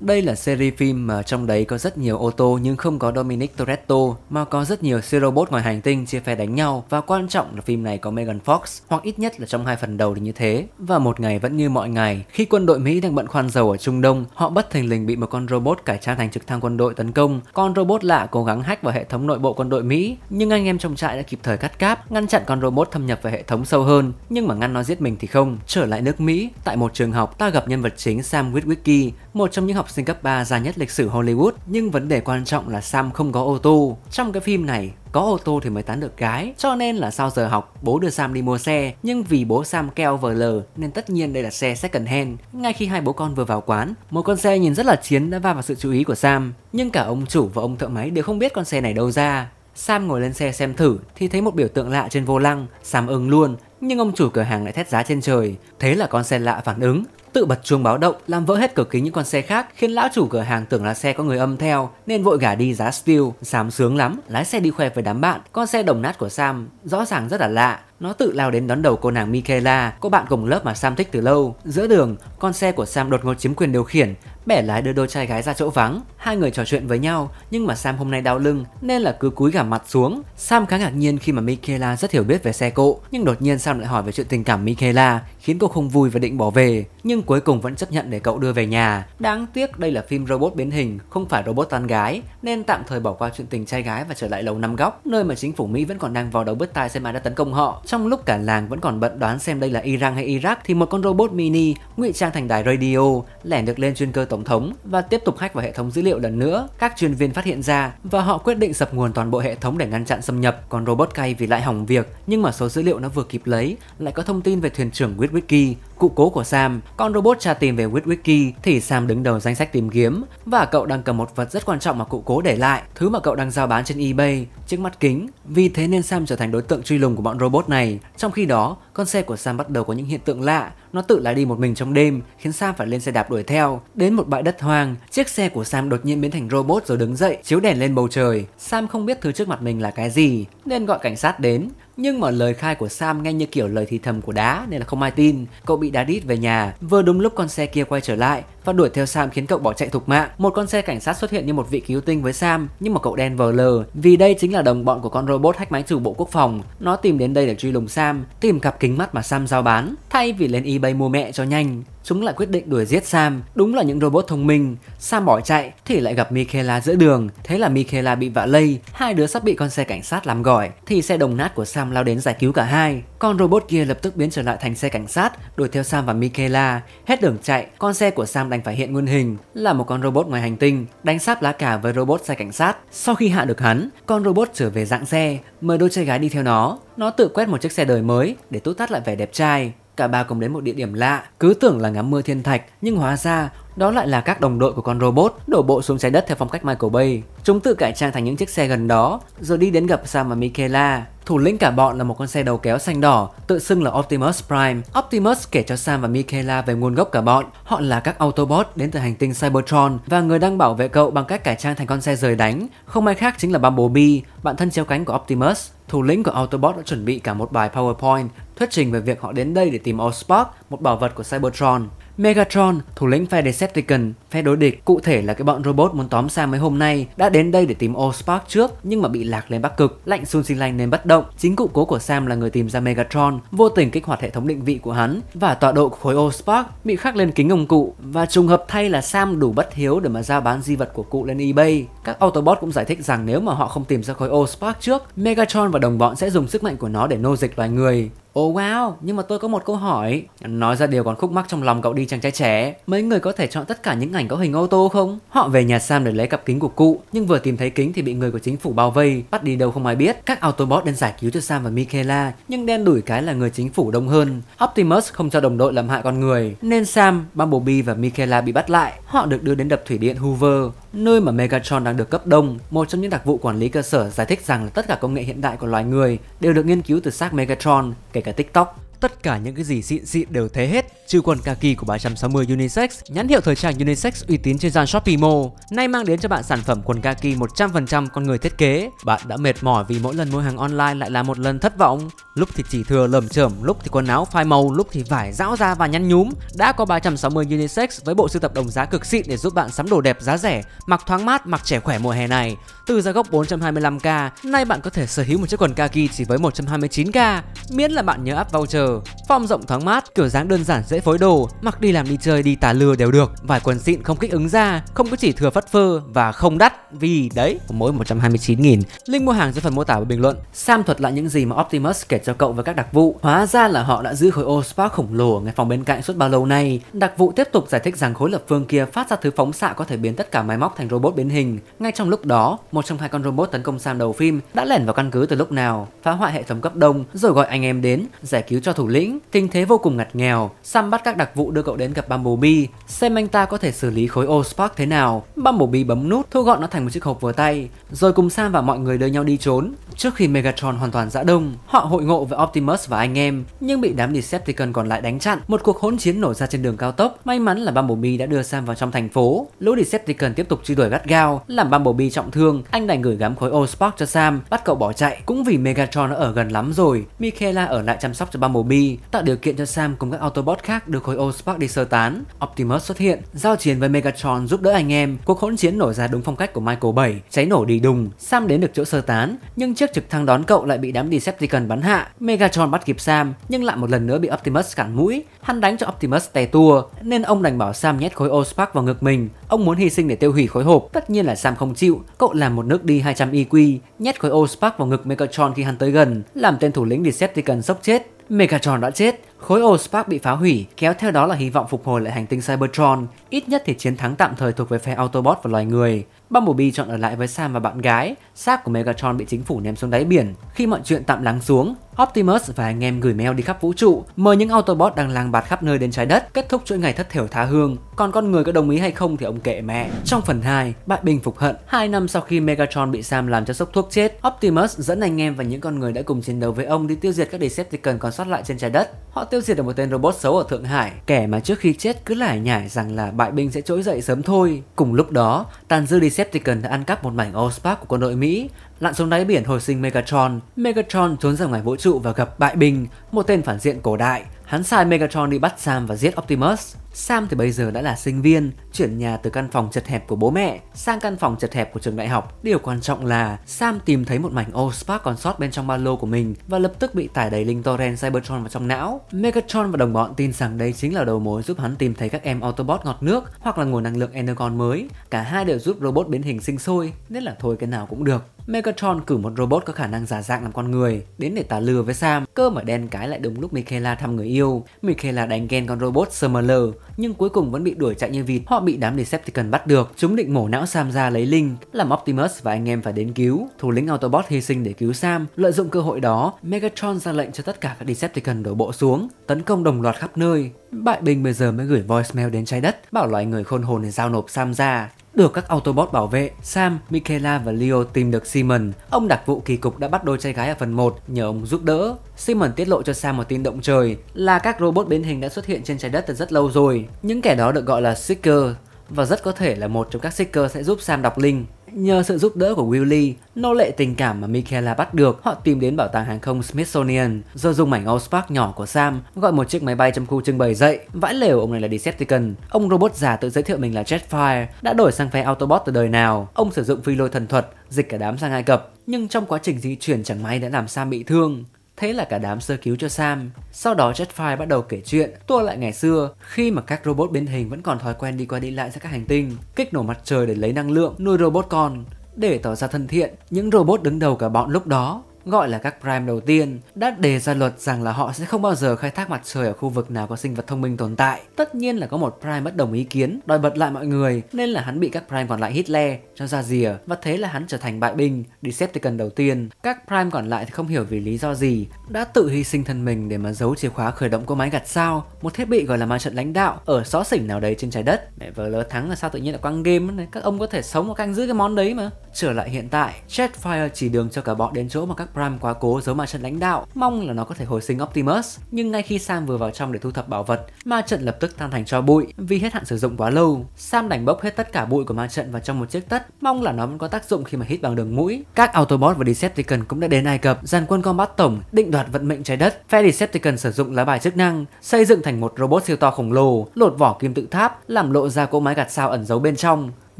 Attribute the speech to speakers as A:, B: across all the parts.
A: Đây là series phim mà trong đấy có rất nhiều ô tô nhưng không có Dominic Toretto mà có rất nhiều siêu robot ngoài hành tinh chia phe đánh nhau và quan trọng là phim này có Megan Fox hoặc ít nhất là trong hai phần đầu thì như thế. Và một ngày vẫn như mọi ngày, khi quân đội Mỹ đang bận khoan dầu ở Trung Đông, họ bất thình lình bị một con robot cải trang thành trực thăng quân đội tấn công. Con robot lạ cố gắng hack vào hệ thống nội bộ quân đội Mỹ, nhưng anh em trong trại đã kịp thời cắt cáp, ngăn chặn con robot thâm nhập vào hệ thống sâu hơn. Nhưng mà ngăn nó giết mình thì không. Trở lại nước Mỹ, tại một trường học, ta gặp nhân vật chính Sam Witwicky, một trong những học sinh cấp 3 già nhất lịch sử Hollywood. Nhưng vấn đề quan trọng là Sam không có ô tô. Trong cái phim này, có ô tô thì mới tán được gái Cho nên là sau giờ học bố đưa Sam đi mua xe Nhưng vì bố Sam keo vờ lờ Nên tất nhiên đây là xe second hand Ngay khi hai bố con vừa vào quán Một con xe nhìn rất là chiến đã va vào sự chú ý của Sam Nhưng cả ông chủ và ông thợ máy đều không biết con xe này đâu ra Sam ngồi lên xe xem thử thì thấy một biểu tượng lạ trên vô lăng, Sam ưng luôn, nhưng ông chủ cửa hàng lại thét giá trên trời. Thế là con xe lạ phản ứng, tự bật chuông báo động làm vỡ hết cửa kính những con xe khác khiến lão chủ cửa hàng tưởng là xe có người âm theo nên vội gả đi giá steel. Sam sướng lắm lái xe đi khoe với đám bạn. Con xe đồng nát của Sam rõ ràng rất là lạ. Nó tự lao đến đón đầu cô nàng Michaela, cô bạn cùng lớp mà Sam thích từ lâu. Giữa đường, con xe của Sam đột ngột chiếm quyền điều khiển, bẻ lái đưa đôi trai gái ra chỗ vắng. Hai người trò chuyện với nhau, nhưng mà Sam hôm nay đau lưng nên là cứ cúi gằm mặt xuống. Sam khá ngạc nhiên khi mà Michaela rất hiểu biết về xe cộ, nhưng đột nhiên Sam lại hỏi về chuyện tình cảm Michaela, khiến cô không vui và định bỏ về, nhưng cuối cùng vẫn chấp nhận để cậu đưa về nhà. Đáng tiếc đây là phim robot biến hình, không phải robot tán gái, nên tạm thời bỏ qua chuyện tình trai gái và trở lại lầu năm góc, nơi mà chính phủ Mỹ vẫn còn đang vào đầu bứt tai xem ai đã tấn công họ. Trong lúc cả làng vẫn còn bận đoán xem đây là Iran hay Iraq thì một con robot mini ngụy trang thành đài radio lẻn được lên chuyên cơ tổng thống và tiếp tục hack vào hệ thống dữ liệu lần nữa. Các chuyên viên phát hiện ra và họ quyết định dập nguồn toàn bộ hệ thống để ngăn chặn xâm nhập. Còn robot cay vì lại hỏng việc nhưng mà số dữ liệu nó vừa kịp lấy lại có thông tin về thuyền trưởng Witwicky cụ cố của Sam. Con robot tra tìm về Witwicky thì Sam đứng đầu danh sách tìm kiếm và cậu đang cầm một vật rất quan trọng mà cụ cố để lại, thứ mà cậu đang giao bán trên eBay chiếc mắt kính. Vì thế nên Sam trở thành đối tượng truy lùng của bọn robot này. Trong khi đó, con xe của Sam bắt đầu có những hiện tượng lạ. Nó tự lái đi một mình trong đêm, khiến Sam phải lên xe đạp đuổi theo. Đến một bãi đất hoang, chiếc xe của Sam đột nhiên biến thành robot rồi đứng dậy, chiếu đèn lên bầu trời. Sam không biết thứ trước mặt mình là cái gì, nên gọi cảnh sát đến. Nhưng mà lời khai của Sam nghe như kiểu lời thì thầm của đá nên là không ai tin. Cậu bị đá đít về nhà. Vừa đúng lúc con xe kia quay trở lại và đuổi theo Sam khiến cậu bỏ chạy thục mạng. Một con xe cảnh sát xuất hiện như một vị cứu tinh với Sam, nhưng mà cậu đen vờ lờ vì đây chính là đồng bọn của con robot hack máy chủ bộ quốc phòng. Nó tìm đến đây để truy lùng Sam, tìm cặp kính mắt mà Sam giao bán. Thay vì lên eBay mua mẹ cho nhanh, chúng lại quyết định đuổi giết Sam. Đúng là những robot thông minh. Sam bỏ chạy thì lại gặp Michaela giữa đường. Thế là Michaela bị vạ lây. Hai đứa sắp bị con xe cảnh sát làm gỏi. Thì xe đồng nát của Sam lao đến giải cứu cả hai. Con robot kia lập tức biến trở lại thành xe cảnh sát, đuổi theo Sam và Michaela. Hết đường chạy, con xe của Sam đành phải hiện nguyên hình là một con robot ngoài hành tinh, đánh sáp lá cà với robot xe cảnh sát. Sau khi hạ được hắn, con robot trở về dạng xe, mời đôi trai gái đi theo nó. Nó tự quét một chiếc xe đời mới để tút tắt lại vẻ đẹp trai. Cả ba cùng đến một địa điểm lạ, cứ tưởng là ngắm mưa thiên thạch, nhưng hóa ra đó lại là các đồng đội của con robot đổ bộ xuống trái đất theo phong cách Michael Bay. Chúng tự cải trang thành những chiếc xe gần đó, rồi đi đến gặp Sam và Michaela. Thủ lĩnh cả bọn là một con xe đầu kéo xanh đỏ, tự xưng là Optimus Prime. Optimus kể cho Sam và Michaela về nguồn gốc cả bọn. Họ là các Autobot đến từ hành tinh Cybertron và người đang bảo vệ cậu bằng cách cải trang thành con xe rời đánh. Không ai khác chính là Bumblebee, bạn thân chéo cánh của Optimus. Thủ lĩnh của Autobot đã chuẩn bị cả một bài PowerPoint thuyết trình về việc họ đến đây để tìm Allspark, một bảo vật của Cybertron. Megatron, thủ lĩnh phe Decepticon, phe đối địch, cụ thể là cái bọn robot muốn tóm Sam mấy hôm nay, đã đến đây để tìm Allspark trước nhưng mà bị lạc lên Bắc Cực, lạnh Sun Sinh Lanh nên bất động. Chính cụ cố của Sam là người tìm ra Megatron, vô tình kích hoạt hệ thống định vị của hắn và tọa độ của khối Allspark bị khắc lên kính ông cụ và trùng hợp thay là Sam đủ bất hiếu để mà giao bán di vật của cụ lên eBay. Các Autobot cũng giải thích rằng nếu mà họ không tìm ra khối Allspark trước, Megatron và đồng bọn sẽ dùng sức mạnh của nó để nô dịch loài người. Ồ oh wow, nhưng mà tôi có một câu hỏi Nói ra điều còn khúc mắc trong lòng cậu đi chàng trai trẻ Mấy người có thể chọn tất cả những ảnh có hình ô tô không? Họ về nhà Sam để lấy cặp kính của cụ Nhưng vừa tìm thấy kính thì bị người của chính phủ bao vây Bắt đi đâu không ai biết Các Autobot đến giải cứu cho Sam và Michaela Nhưng đen đuổi cái là người chính phủ đông hơn Optimus không cho đồng đội làm hại con người Nên Sam, Bumblebee và Michaela bị bắt lại Họ được đưa đến đập thủy điện Hoover nơi mà Megatron đang được cấp đông. Một trong những đặc vụ quản lý cơ sở giải thích rằng là tất cả công nghệ hiện đại của loài người đều được nghiên cứu từ xác Megatron, kể cả TikTok tất cả những cái gì xịn xịn đều thế hết, trừ quần kaki của 360 Unisex, nhãn hiệu thời trang Unisex uy tín trên sàn Shopee Mall. Nay mang đến cho bạn sản phẩm quần kaki 100% con người thiết kế. Bạn đã mệt mỏi vì mỗi lần mua hàng online lại là một lần thất vọng. Lúc thì chỉ thừa lởm chởm, lúc thì quần áo phai màu, lúc thì vải rão ra và nhăn nhúm. Đã có 360 Unisex với bộ sưu tập đồng giá cực xịn để giúp bạn sắm đồ đẹp giá rẻ, mặc thoáng mát, mặc trẻ khỏe mùa hè này. Từ giá gốc 425k, nay bạn có thể sở hữu một chiếc quần kaki chỉ với 129k, miễn là bạn nhớ áp voucher. Form rộng thoáng mát, kiểu dáng đơn giản dễ phối đồ, mặc đi làm đi chơi đi tà lừa đều được. Vải quần xịn không kích ứng da, không có chỉ thừa phất phơ và không đắt vì đấy mỗi 129.000. Link mua hàng dưới phần mô tả và bình luận. Sam thuật lại những gì mà Optimus kể cho cậu về các đặc vụ. Hóa ra là họ đã giữ khối ô spark khổng lồ ở ngay phòng bên cạnh suốt bao lâu nay. Đặc vụ tiếp tục giải thích rằng khối lập phương kia phát ra thứ phóng xạ có thể biến tất cả máy móc thành robot biến hình. Ngay trong lúc đó, một trong hai con robot tấn công Sam đầu phim đã lẻn vào căn cứ từ lúc nào, phá hoại hệ thống cấp đông, rồi gọi anh em đến giải cứu cho thủ lĩnh. Tình thế vô cùng ngặt nghèo. Sam bắt các đặc vụ đưa cậu đến gặp Bumblebee, xem anh ta có thể xử lý khối Ospark spark thế nào. Bumblebee bấm nút, thu gọn nó thành một chiếc hộp vừa tay, rồi cùng Sam và mọi người đưa nhau đi trốn. Trước khi Megatron hoàn toàn dã đông, họ hội ngộ với Optimus và anh em, nhưng bị đám Decepticon còn lại đánh chặn. Một cuộc hỗn chiến nổ ra trên đường cao tốc. May mắn là Bumblebee đã đưa Sam vào trong thành phố. Lũ Decepticon tiếp tục truy đuổi gắt gao, làm Bumblebee trọng thương. Anh đành gửi gắm khối Ospark cho Sam, bắt cậu bỏ chạy. Cũng vì Megatron đã ở gần lắm rồi, Michaela ở lại chăm sóc cho Bumblebee, tạo điều kiện cho Sam cùng các Autobot khác đưa khối Allspark đi sơ tán. Optimus xuất hiện, giao chiến với Megatron giúp đỡ anh em. Cuộc hỗn chiến nổ ra đúng phong cách của Michael 7, cháy nổ đi đùng. Sam đến được chỗ sơ tán, nhưng chiếc trực thăng đón cậu lại bị đám Decepticon bắn hạ. Megatron bắt kịp Sam, nhưng lại một lần nữa bị Optimus cản mũi. Hắn đánh cho Optimus tè tua, nên ông đành bảo Sam nhét khối Allspark vào ngực mình. Ông muốn hy sinh để tiêu hủy khối hộp. Tất nhiên là Sam không chịu. Cậu làm một nước đi 200 EQ, nhét khối Allspark vào ngực Megatron khi hắn tới gần, làm tên thủ lĩnh Decepticon sốc chết. Megatron đã chết, khối Allspark bị phá hủy, kéo theo đó là hy vọng phục hồi lại hành tinh Cybertron. Ít nhất thì chiến thắng tạm thời thuộc về phe Autobot và loài người. Bumblebee chọn ở lại với Sam và bạn gái. Xác của Megatron bị chính phủ ném xuống đáy biển. Khi mọi chuyện tạm lắng xuống, Optimus và anh em gửi mail đi khắp vũ trụ, mời những Autobot đang lang bạt khắp nơi đến trái đất, kết thúc chuỗi ngày thất thểu tha hương. Còn con người có đồng ý hay không thì ông kệ mẹ. Trong phần 2, bại bình phục hận. Hai năm sau khi Megatron bị Sam làm cho sốc thuốc chết, Optimus dẫn anh em và những con người đã cùng chiến đấu với ông đi tiêu diệt các Decepticon còn sót lại trên trái đất. Họ tiêu diệt được một tên robot xấu ở Thượng Hải, kẻ mà trước khi chết cứ lải nhải rằng là bại binh sẽ trỗi dậy sớm thôi. Cùng lúc đó, tàn dư Decepticon đã ăn cắp một mảnh Allspark của quân đội Mỹ, lặn xuống đáy biển hồi sinh Megatron. Megatron trốn ra ngoài vũ trụ và gặp bại binh, một tên phản diện cổ đại. Hắn sai Megatron đi bắt Sam và giết Optimus. Sam thì bây giờ đã là sinh viên, chuyển nhà từ căn phòng chật hẹp của bố mẹ sang căn phòng chật hẹp của trường đại học. Điều quan trọng là Sam tìm thấy một mảnh Allspark còn sót bên trong ba lô của mình và lập tức bị tải đầy linh torrent Cybertron vào trong não. Megatron và đồng bọn tin rằng đây chính là đầu mối giúp hắn tìm thấy các em Autobot ngọt nước hoặc là nguồn năng lượng Energon mới. Cả hai đều giúp robot biến hình sinh sôi, nên là thôi cái nào cũng được. Megatron cử một robot có khả năng giả dạng làm con người đến để tà lừa với Sam. Cơ mà đen cái lại đúng lúc Michaela thăm người yêu. Michaela đánh ghen con robot Summerler nhưng cuối cùng vẫn bị đuổi chạy như vịt. Họ bị đám Decepticon bắt được. Chúng định mổ não Sam ra lấy linh, làm Optimus và anh em phải đến cứu. Thủ lĩnh Autobot hy sinh để cứu Sam. Lợi dụng cơ hội đó, Megatron ra lệnh cho tất cả các Decepticon đổ bộ xuống, tấn công đồng loạt khắp nơi. Bại binh bây giờ mới gửi voicemail đến trái đất, bảo loài người khôn hồn để giao nộp Sam ra. Được các Autobot bảo vệ, Sam, Michaela và Leo tìm được Simon. Ông đặc vụ kỳ cục đã bắt đôi trai gái ở phần 1 nhờ ông giúp đỡ. Simon tiết lộ cho Sam một tin động trời là các robot biến hình đã xuất hiện trên trái đất từ rất lâu rồi. Những kẻ đó được gọi là Seeker và rất có thể là một trong các Seeker sẽ giúp Sam đọc linh. Nhờ sự giúp đỡ của Willy, nô lệ tình cảm mà Michaela bắt được, họ tìm đến bảo tàng hàng không Smithsonian, rồi dùng mảnh Allspark nhỏ của Sam gọi một chiếc máy bay trong khu trưng bày dậy. Vãi lều ông này là Decepticon. Ông robot già tự giới thiệu mình là Jetfire, đã đổi sang phe Autobot từ đời nào. Ông sử dụng phi lôi thần thuật, dịch cả đám sang Ai Cập, nhưng trong quá trình di chuyển chẳng may đã làm Sam bị thương. Thế là cả đám sơ cứu cho Sam. Sau đó Jetfire bắt đầu kể chuyện, tua lại ngày xưa, khi mà các robot biến hình vẫn còn thói quen đi qua đi lại giữa các hành tinh, kích nổ mặt trời để lấy năng lượng, nuôi robot con. Để tỏ ra thân thiện, những robot đứng đầu cả bọn lúc đó gọi là các prime đầu tiên đã đề ra luật rằng là họ sẽ không bao giờ khai thác mặt trời ở khu vực nào có sinh vật thông minh tồn tại. Tất nhiên là có một prime bất đồng ý kiến, đòi bật lại mọi người, nên là hắn bị các prime còn lại Hitler cho ra rìa và thế là hắn trở thành bại binh, Decepticon đầu tiên. Các prime còn lại thì không hiểu vì lý do gì đã tự hy sinh thân mình để mà giấu chìa khóa khởi động cỗ máy gặt sao, một thiết bị gọi là ma trận lãnh đạo ở xó xỉnh nào đấy trên trái đất. Mẹ vợ lỡ thắng là sao tự nhiên lại quăng game này, các ông có thể sống và canh giữ cái món đấy mà. Trở lại hiện tại, Jetfire chỉ đường cho cả bọn đến chỗ mà các các Prime quá cố giấu ma trận lãnh đạo, mong là nó có thể hồi sinh Optimus. Nhưng ngay khi Sam vừa vào trong để thu thập bảo vật, ma trận lập tức tan thành cho bụi vì hết hạn sử dụng quá lâu. Sam đánh bốc hết tất cả bụi của ma trận vào trong một chiếc tất, mong là nó vẫn có tác dụng khi mà hít bằng đường mũi. Các Autobot và Decepticon cũng đã đến Ai Cập, dàn quân combat tổng, định đoạt vận mệnh trái đất. Phe Decepticon sử dụng lá bài chức năng, xây dựng thành một robot siêu to khổng lồ, lột vỏ kim tự tháp, làm lộ ra cỗ máy gạt sao ẩn giấu bên trong.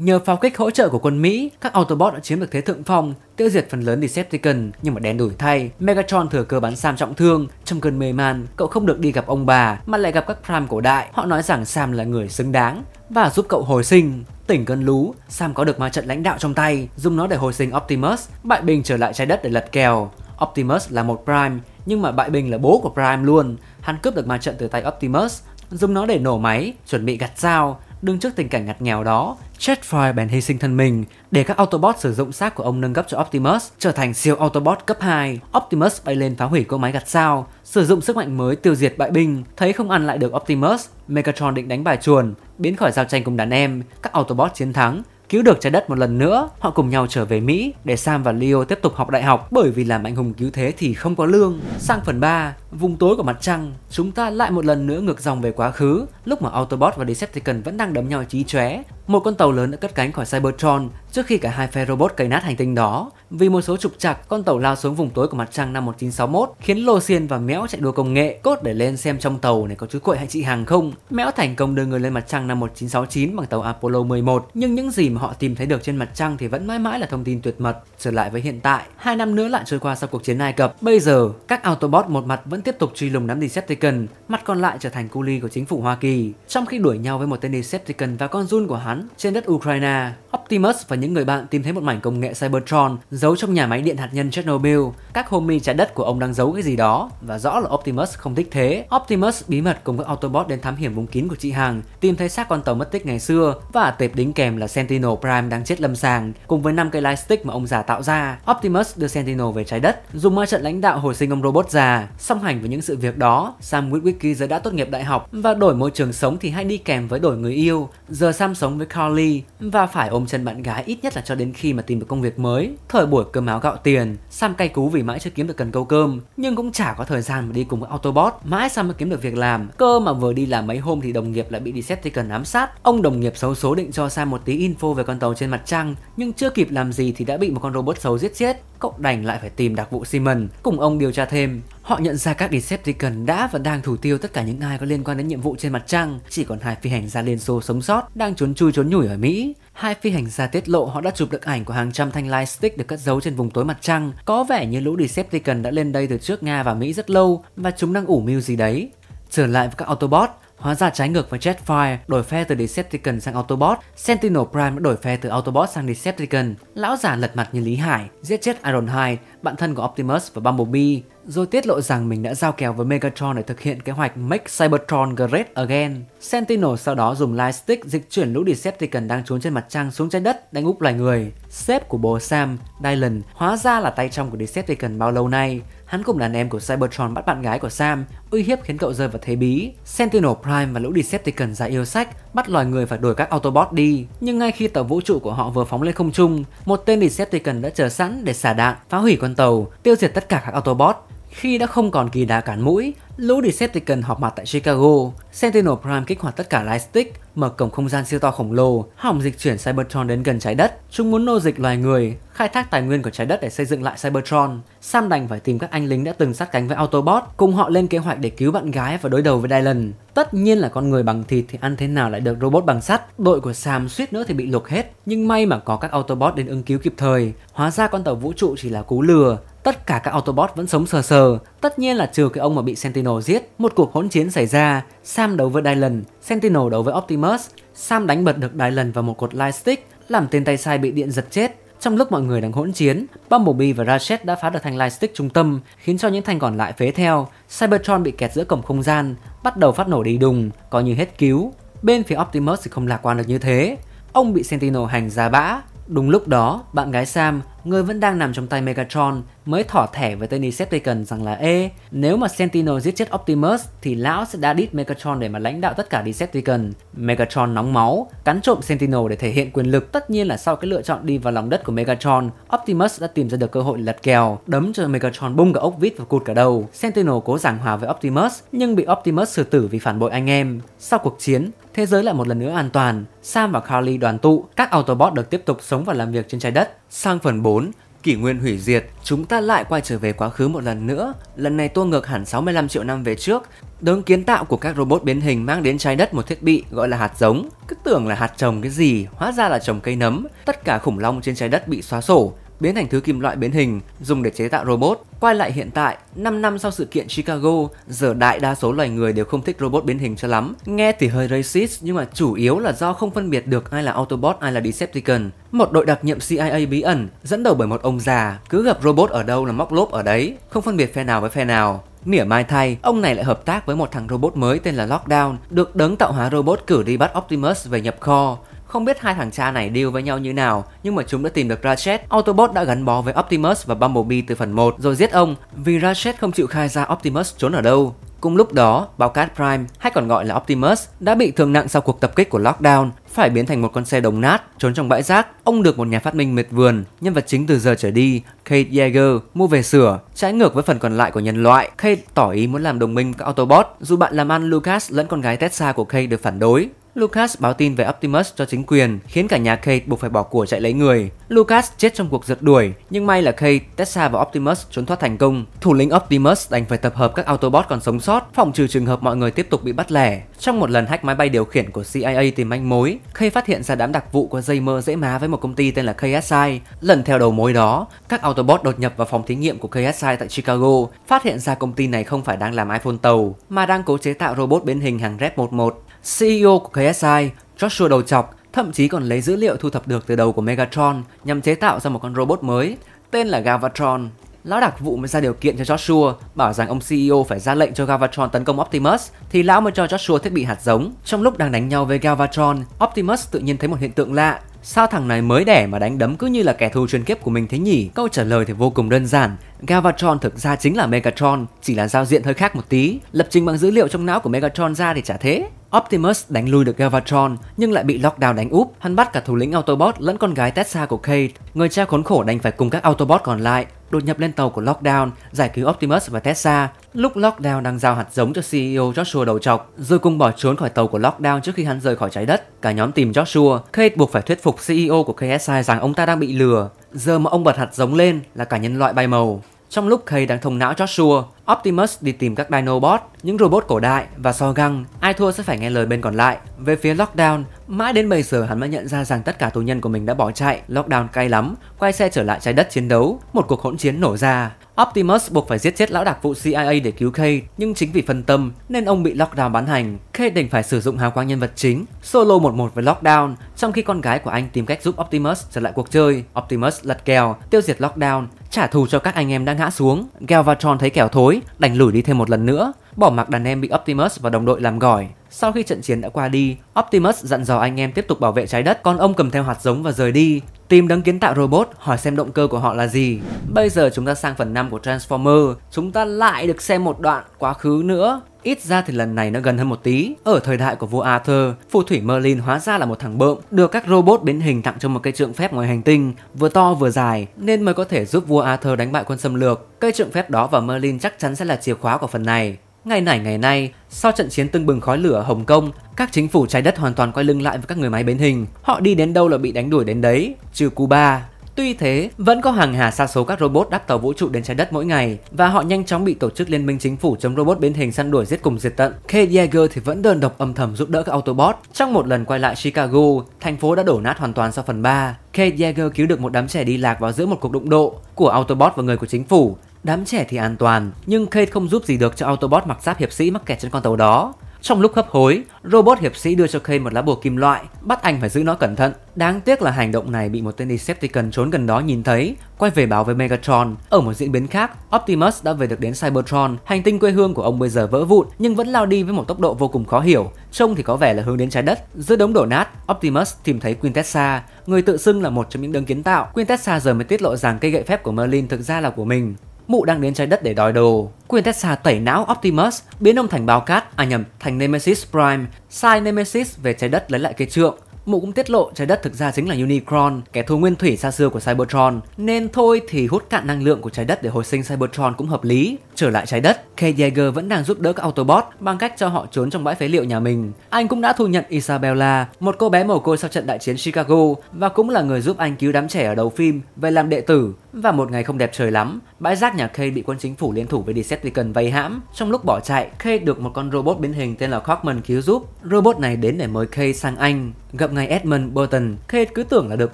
A: Nhờ pháo kích hỗ trợ của quân Mỹ, các Autobot đã chiếm được thế thượng phong, tiêu diệt phần lớn Decepticon nhưng mà đen đủi thay, Megatron thừa cơ bắn Sam trọng thương. Trong cơn mê man, cậu không được đi gặp ông bà mà lại gặp các Prime cổ đại. Họ nói rằng Sam là người xứng đáng và giúp cậu hồi sinh. Tỉnh cơn lú, Sam có được ma trận lãnh đạo trong tay, dùng nó để hồi sinh Optimus, bại binh trở lại trái đất để lật kèo. Optimus là một Prime, nhưng mà bại binh là bố của Prime luôn. Hắn cướp được ma trận từ tay Optimus, dùng nó để nổ máy, chuẩn bị gặt dao. Đứng trước tình cảnh ngặt nghèo đó, Jetfire bèn hy sinh thân mình để các Autobot sử dụng xác của ông nâng cấp cho Optimus trở thành siêu Autobot cấp 2. Optimus bay lên phá hủy cỗ máy gặt sao, sử dụng sức mạnh mới tiêu diệt bại binh. Thấy không ăn lại được Optimus, Megatron định đánh bài chuồn, biến khỏi giao tranh cùng đàn em. Các Autobot chiến thắng, cứu được trái đất một lần nữa. Họ cùng nhau trở về Mỹ để Sam và Leo tiếp tục học đại học bởi vì làm anh hùng cứu thế thì không có lương. Sang phần 3, vùng tối của mặt trăng, chúng ta lại một lần nữa ngược dòng về quá khứ, lúc mà Autobot và Decepticon vẫn đang đấm nhau chí chóe. Một con tàu lớn đã cất cánh khỏi Cybertron trước khi cả hai phe robot cày nát hành tinh đó. Vì một số trục trặc, con tàu lao xuống vùng tối của mặt trăng năm 1961, khiến Losian và Mẽo chạy đua công nghệ cốt để lên xem trong tàu này có chú cội hay chị hàng không. Mẽo thành công đưa người lên mặt trăng năm 1969 bằng tàu Apollo 11, nhưng những gì mà họ tìm thấy được trên mặt trăng thì vẫn mãi mãi là thông tin tuyệt mật. Trở lại với hiện tại, hai năm nữa lại trôi qua sau cuộc chiến Ai Cập. Bây giờ, các Autobot một mặt vẫn tiếp tục truy lùng đám Decepticon, mặt còn lại trở thành cu ly của chính phủ Hoa Kỳ. Trong khi đuổi nhau với một tên Decepticon và con run của hắn trên đất Ukraine, Optimus và những người bạn tìm thấy một mảnh công nghệ Cybertron giấu trong nhà máy điện hạt nhân Chernobyl. Các homie trái đất của ông đang giấu cái gì đó và rõ là Optimus không thích thế. Optimus bí mật cùng các Autobot đến thám hiểm vùng kín của chị Hằng, tìm thấy xác con tàu mất tích ngày xưa và tệp đính kèm là Sentinel Prime đang chết lâm sàng cùng với năm cây lightstick mà ông già tạo ra. Optimus đưa Sentinel về trái đất, dùng ma trận lãnh đạo hồi sinh ông robot già. Song hành với những sự việc đó, Sam Witwicky giờ đã tốt nghiệp đại học và đổi môi trường sống thì hay đi kèm với đổi người yêu. Giờ Sam sống với Carly và phải ôm chân bạn gái ít nhất là cho đến khi mà tìm được công việc mới. Thời buổi cơm áo gạo tiền, Sam cay cú vì mãi chưa kiếm được cần câu cơm, nhưng cũng chả có thời gian mà đi cùng với Autobot. Mãi Sam mới kiếm được việc làm. Cơ mà vừa đi làm mấy hôm thì đồng nghiệp lại bị Decepticon ám sát. Ông đồng nghiệp xấu số định cho Sam một tí info về con tàu trên mặt trăng, nhưng chưa kịp làm gì thì đã bị một con robot xấu giết chết. Cậu đành lại phải tìm đặc vụ Simon cùng ông điều tra thêm. Họ nhận ra các Decepticon đã và đang thủ tiêu tất cả những ai có liên quan đến nhiệm vụ trên mặt trăng. Chỉ còn hai phi hành gia Liên Xô sống sót đang trốn chui trốn nhủi ở Mỹ. Hai phi hành gia tiết lộ họ đã chụp được ảnh của hàng trăm thanh light stick được cất giấu trên vùng tối mặt trăng. Có vẻ như lũ Decepticon đã lên đây từ trước Nga và Mỹ rất lâu và chúng đang ủ mưu gì đấy. Trở lại với các Autobot, Hóa ra trái ngược với Jetfire đổi phe từ Decepticon sang Autobot, Sentinel Prime đổi phe từ Autobot sang Decepticon. Lão già lật mặt như Lý Hải, giết chết Ironhide, bạn thân của Optimus và Bumblebee, rồi tiết lộ rằng mình đã giao kèo với Megatron để thực hiện kế hoạch Make Cybertron Great Again. Sentinel sau đó dùng Lightstick dịch chuyển lũ Decepticon đang trốn trên mặt trăng xuống trái đất đánh úp loài người. Sếp của bố Sam, Dylan, hóa ra là tay trong của Decepticon bao lâu nay. Hắn cùng đàn em của Cybertron bắt bạn gái của Sam, uy hiếp khiến cậu rơi vào thế bí. Sentinel Prime và lũ Decepticon ra yêu sách, bắt loài người phải đuổi các Autobot đi. Nhưng ngay khi tàu vũ trụ của họ vừa phóng lên không trung, một tên Decepticon đã chờ sẵn để xả đạn, phá hủy con tàu, tiêu diệt tất cả các Autobot. Khi đã không còn kỳ đá cản mũi, lũ Decepticon họp mặt tại Chicago. Sentinel Prime kích hoạt tất cả Lightstick, mở cổng không gian siêu to khổng lồ, hỏng dịch chuyển Cybertron đến gần trái đất. Chúng muốn nô dịch loài người, khai thác tài nguyên của trái đất để xây dựng lại Cybertron. Sam đành phải tìm các anh lính đã từng sát cánh với Autobot, cùng họ lên kế hoạch để cứu bạn gái và đối đầu với Dylan. Tất nhiên là con người bằng thịt thì ăn thế nào lại được robot bằng sắt. Đội của Sam suýt nữa thì bị luộc hết, nhưng may mà có các Autobot đến ứng cứu kịp thời. Hóa ra con tàu vũ trụ chỉ là cú lừa, Tất cả các Autobot vẫn sống sờ sờ, tất nhiên là trừ cái ông mà bị Sentinel giết. Một cuộc hỗn chiến xảy ra, Sam đấu với Dylan, Sentinel đấu với Optimus. Sam đánh bật được Dylan vào một cột lightstick, làm tên tay sai bị điện giật chết. Trong lúc mọi người đang hỗn chiến, Bumblebee và Ratchet đã phá được thành lightstick trung tâm, khiến cho những thanh còn lại phế theo. Cybertron bị kẹt giữa cổng không gian, bắt đầu phát nổ đi đùng, coi như hết cứu. Bên phía Optimus thì không lạc quan được như thế. Ông bị Sentinel hành ra bã, Đúng lúc đó, bạn gái Sam, người vẫn đang nằm trong tay Megatron, mới thỏ thẻ với tên Decepticon rằng là Ê, nếu mà Sentinel giết chết Optimus thì lão sẽ đã đít Megatron để mà lãnh đạo tất cả Decepticon. Megatron nóng máu, cắn trộm Sentinel để thể hiện quyền lực. Tất nhiên là sau cái lựa chọn đi vào lòng đất của Megatron, Optimus đã tìm ra được cơ hội lật kèo, đấm cho Megatron bung cả ốc vít và cụt cả đầu. Sentinel cố giảng hòa với Optimus nhưng bị Optimus xử tử vì phản bội anh em. Sau cuộc chiến, thế giới lại một lần nữa an toàn. Sam và Carly đoàn tụ, các Autobot được tiếp tục sống và làm việc trên trái đất. Sang phần 4, kỷ nguyên hủy diệt, chúng ta lại quay trở về quá khứ một lần nữa. Lần này tua ngược hẳn 65 triệu năm về trước. Đấng kiến tạo của các robot biến hình mang đến trái đất một thiết bị gọi là hạt giống. Cứ tưởng là hạt trồng cái gì, hóa ra là trồng cây nấm. Tất cả khủng long trên trái đất bị xóa sổ, biến thành thứ kim loại biến hình dùng để chế tạo robot. Quay lại hiện tại, 5 năm sau sự kiện Chicago, giờ đại đa số loài người đều không thích robot biến hình cho lắm. Nghe thì hơi racist nhưng mà chủ yếu là do không phân biệt được ai là Autobot ai là Decepticon. Một đội đặc nhiệm CIA bí ẩn dẫn đầu bởi một ông già, cứ gặp robot ở đâu là móc lốp ở đấy, không phân biệt phe nào với phe nào. Mỉa mai thay, ông này lại hợp tác với một thằng robot mới tên là Lockdown, được đấng tạo hóa robot cử đi bắt Optimus về nhập kho. Không biết hai thằng cha này deal với nhau như nào, nhưng mà chúng đã tìm được Ratchet. Autobot đã gắn bó với Optimus và Bumblebee từ phần 1 rồi giết ông vì Ratchet không chịu khai ra Optimus trốn ở đâu. Cùng lúc đó, báo Cát Prime, hay còn gọi là Optimus, đã bị thương nặng sau cuộc tập kích của Lockdown, phải biến thành một con xe đồng nát, trốn trong bãi rác. Ông được một nhà phát minh miệt vườn, nhân vật chính từ giờ trở đi, Kate Yeager, mua về sửa. Trái ngược với phần còn lại của nhân loại, Kate tỏ ý muốn làm đồng minh với các Autobot, dù bạn làm ăn Lucas lẫn con gái Tessa của Kate được phản đối. Lucas báo tin về Optimus cho chính quyền, khiến cả nhà Kate buộc phải bỏ của chạy lấy người. Lucas chết trong cuộc rượt đuổi, nhưng may là Kate, Tessa và Optimus trốn thoát thành công. Thủ lĩnh Optimus đành phải tập hợp các Autobot còn sống sót, phòng trừ trường hợp mọi người tiếp tục bị bắt lẻ. Trong một lần hack máy bay điều khiển của CIA tìm manh mối, Kate phát hiện ra đám đặc vụ có dây mơ dễ má với một công ty tên là KSI. Lần theo đầu mối đó, các Autobot đột nhập vào phòng thí nghiệm của KSI tại Chicago, phát hiện ra công ty này không phải đang làm iPhone tàu, mà đang cố chế tạo robot biến hình hàng rep 11. CEO của KSI, Joshua đầu chọc, thậm chí còn lấy dữ liệu thu thập được từ đầu của Megatron nhằm chế tạo ra một con robot mới, tên là Galvatron. Lão đặc vụ mới ra điều kiện cho Joshua, bảo rằng ông CEO phải ra lệnh cho Galvatron tấn công Optimus, thì lão mới cho Joshua thiết bị hạt giống. Trong lúc đang đánh nhau với Galvatron, Optimus tự nhiên thấy một hiện tượng lạ. Sao thằng này mới đẻ mà đánh đấm cứ như là kẻ thù truyền kiếp của mình thế nhỉ? Câu trả lời thì vô cùng đơn giản. Galvatron thực ra chính là Megatron, chỉ là giao diện hơi khác một tí. Lập trình bằng dữ liệu trong não của Megatron ra thì chả thế. Optimus đánh lui được Galvatron nhưng lại bị Lockdown đánh úp. Hắn bắt cả thủ lĩnh Autobot lẫn con gái Tessa của Kate. Người cha khốn khổ đành phải cùng các Autobot còn lại đột nhập lên tàu của Lockdown giải cứu Optimus và Tessa. Lúc Lockdown đang giao hạt giống cho CEO Joshua đầu chọc, rồi cùng bỏ trốn khỏi tàu của Lockdown trước khi hắn rời khỏi trái đất. Cả nhóm tìm Joshua, Kate buộc phải thuyết phục CEO của KSI rằng ông ta đang bị lừa. Giờ mà ông bật hạt giống lên là cả nhân loại bay màu. Trong lúc Kay đang thông não Joshua, Optimus đi tìm các Dinobot, những robot cổ đại và so găng, ai thua sẽ phải nghe lời bên còn lại. Về phía Lockdown, mãi đến bây giờ hắn mới nhận ra rằng tất cả tù nhân của mình đã bỏ chạy. Lockdown cay lắm, quay xe trở lại trái đất chiến đấu, một cuộc hỗn chiến nổ ra. Optimus buộc phải giết chết lão đặc vụ CIA để cứu Kay, nhưng chính vì phân tâm nên ông bị Lockdown bắn hành. Kay đành phải sử dụng hào quang nhân vật chính, solo một một với Lockdown, trong khi con gái của anh tìm cách giúp Optimus trở lại cuộc chơi. Optimus lật kèo, tiêu diệt Lockdown, trả thù cho các anh em đang ngã xuống. Galvatron thấy kèo thối, đành lùi đi thêm một lần nữa, bỏ mặc đàn em bị Optimus và đồng đội làm gỏi. Sau khi trận chiến đã qua đi, Optimus dặn dò anh em tiếp tục bảo vệ trái đất, còn ông cầm theo hạt giống và rời đi. Tìm đấng kiến tạo robot, hỏi xem động cơ của họ là gì. Bây giờ chúng ta sang phần 5 của Transformer, chúng ta lại được xem một đoạn quá khứ nữa. Ít ra thì lần này nó gần hơn một tí. Ở thời đại của vua Arthur, phù thủy Merlin hóa ra là một thằng bợm, được các robot biến hình tặng cho một cây trượng phép ngoài hành tinh, vừa to vừa dài, nên mới có thể giúp vua Arthur đánh bại quân xâm lược. Cây trượng phép đó và Merlin chắc chắn sẽ là chìa khóa của phần này. Ngày nảy ngày nay, sau trận chiến tưng bừng khói lửa ở Hồng Kông, các chính phủ trái đất hoàn toàn quay lưng lại với các người máy biến hình. Họ đi đến đâu là bị đánh đuổi đến đấy, trừ Cuba. Tuy thế, vẫn có hàng hà sa số các robot đáp tàu vũ trụ đến trái đất mỗi ngày và họ nhanh chóng bị tổ chức liên minh chính phủ chống robot biến hình săn đuổi giết cùng diệt tận. K. Yeager thì vẫn đơn độc âm thầm giúp đỡ các Autobot. Trong một lần quay lại Chicago, thành phố đã đổ nát hoàn toàn sau phần 3. K. Yeager cứu được một đám trẻ đi lạc vào giữa một cuộc đụng độ của Autobot và người của chính phủ. Đám trẻ thì an toàn, nhưng Kate không giúp gì được cho Autobot mặc giáp hiệp sĩ mắc kẹt trên con tàu đó. Trong lúc hấp hối, robot hiệp sĩ đưa cho Kate một lá bùa kim loại, bắt anh phải giữ nó cẩn thận. Đáng tiếc là hành động này bị một tên Decepticon trốn gần đó nhìn thấy, quay về báo với Megatron. Ở một diễn biến khác, Optimus đã về được đến Cybertron, hành tinh quê hương của ông bây giờ vỡ vụn nhưng vẫn lao đi với một tốc độ vô cùng khó hiểu, trông thì có vẻ là hướng đến trái đất. Giữa đống đổ nát, Optimus tìm thấy Quintessa, người tự xưng là một trong những đấng kiến tạo. Quintessa giờ mới tiết lộ rằng cây gậy phép của Merlin thực ra là của mình. Mụ đang đến trái đất để đòi đồ. Quyền Tesla tẩy não Optimus, biến ông thành bao cát, à nhầm, thành Nemesis Prime, sai Nemesis về trái đất lấy lại cây trượng. Mụ cũng tiết lộ trái đất thực ra chính là Unicron, kẻ thù nguyên thủy xa xưa của Cybertron, nên thôi thì hút cạn năng lượng của trái đất để hồi sinh Cybertron cũng hợp lý. Trở lại trái đất, K. Jaeger vẫn đang giúp đỡ các Autobot bằng cách cho họ trốn trong bãi phế liệu nhà mình. Anh cũng đã thu nhận Isabella, một cô bé mồ côi sau trận đại chiến Chicago và cũng là người giúp anh cứu đám trẻ ở đầu phim về làm đệ tử. Và một ngày không đẹp trời lắm, bãi rác nhà K bị quân chính phủ liên thủ với Decepticon vây hãm. Trong lúc bỏ chạy, K được một con robot biến hình tên là Cogman cứu giúp. Robot này đến để mời K sang Anh. Gặp ngài Edmund Burton, Kate cứ tưởng là được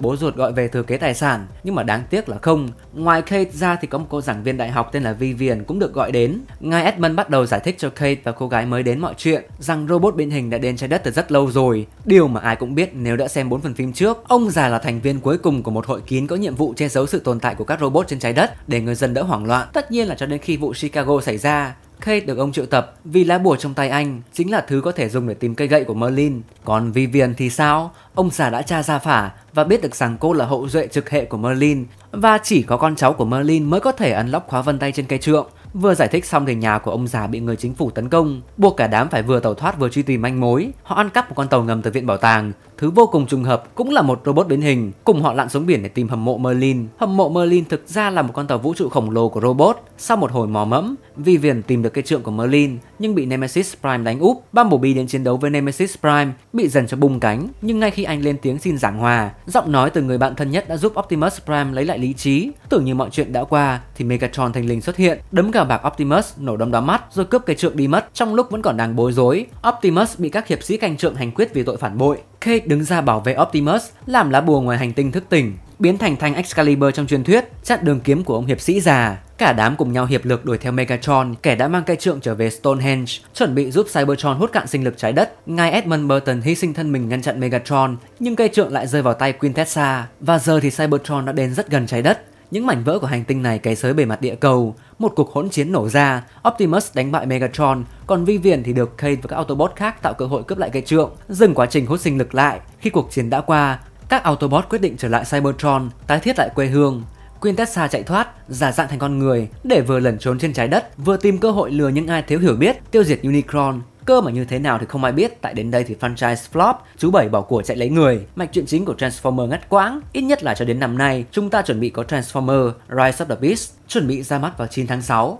A: bố ruột gọi về thừa kế tài sản, nhưng mà đáng tiếc là không. Ngoài Kate ra thì có một cô giảng viên đại học tên là Vivian cũng được gọi đến. Ngài Edmund bắt đầu giải thích cho Kate và cô gái mới đến mọi chuyện, rằng robot biến hình đã đến trái đất từ rất lâu rồi. Điều mà ai cũng biết nếu đã xem 4 phần phim trước. Ông già là thành viên cuối cùng của một hội kín có nhiệm vụ che giấu sự tồn tại của các robot trên trái đất để người dân đỡ hoảng loạn. Tất nhiên là cho đến khi vụ Chicago xảy ra, Kate được ông triệu tập vì lá bùa trong tay anh chính là thứ có thể dùng để tìm cây gậy của Merlin. Còn Vivian thì sao? Ông già đã tra ra phả và biết được rằng cô là hậu duệ trực hệ của Merlin và chỉ có con cháu của Merlin mới có thể ấn lóc khóa vân tay trên cây trượng. Vừa giải thích xong thì nhà của ông già bị người chính phủ tấn công, buộc cả đám phải vừa tàu thoát vừa truy tìm manh mối. Họ ăn cắp một con tàu ngầm từ viện bảo tàng, thứ vô cùng trùng hợp cũng là một robot biến hình, cùng họ lặn xuống biển để tìm hầm mộ Merlin. Hầm mộ Merlin thực ra là một con tàu vũ trụ khổng lồ của robot. Sau một hồi mò mẫm, Vivian tìm được cây trượng của Merlin nhưng bị Nemesis Prime đánh úp. Bumblebee đến chiến đấu với Nemesis Prime, bị dần cho bung cánh, nhưng ngay khi anh lên tiếng xin giảng hòa, giọng nói từ người bạn thân nhất đã giúp Optimus Prime lấy lại lý trí. Tưởng như mọi chuyện đã qua thì Megatron thành linh xuất hiện, đấm gào bạc Optimus nổ đom đóm mắt rồi cướp cây trượng đi mất. Trong lúc vẫn còn đang bối rối, Optimus bị các hiệp sĩ canh trượng hành quyết vì tội phản bội. Kate đứng ra bảo vệ Optimus, làm lá bùa ngoài hành tinh thức tỉnh, biến thành thanh Excalibur trong truyền thuyết, chặn đường kiếm của ông hiệp sĩ già. Cả đám cùng nhau hiệp lực đuổi theo Megatron, kẻ đã mang cây trượng trở về Stonehenge, chuẩn bị giúp Cybertron hút cạn sinh lực trái đất. Ngài Edmund Burton hy sinh thân mình ngăn chặn Megatron, nhưng cây trượng lại rơi vào tay Quintessa. Và giờ thì Cybertron đã đến rất gần trái đất. Những mảnh vỡ của hành tinh này cày xới bề mặt địa cầu. Một cuộc hỗn chiến nổ ra, Optimus đánh bại Megatron, còn Vivian thì được Kate và các Autobot khác tạo cơ hội cướp lại cây trượng, dừng quá trình hút sinh lực lại. Khi cuộc chiến đã qua, các Autobot quyết định trở lại Cybertron, tái thiết lại quê hương. Quintessa chạy thoát, giả dạng thành con người để vừa lẩn trốn trên trái đất, vừa tìm cơ hội lừa những ai thiếu hiểu biết, tiêu diệt Unicron. Cơ mà như thế nào thì không ai biết, tại đến đây thì franchise flop, chú Bảy bỏ của chạy lấy người. Mạch truyện chính của Transformer ngắt quãng, ít nhất là cho đến năm nay, chúng ta chuẩn bị có Transformer Rise of the Beast, chuẩn bị ra mắt vào 9 tháng 6.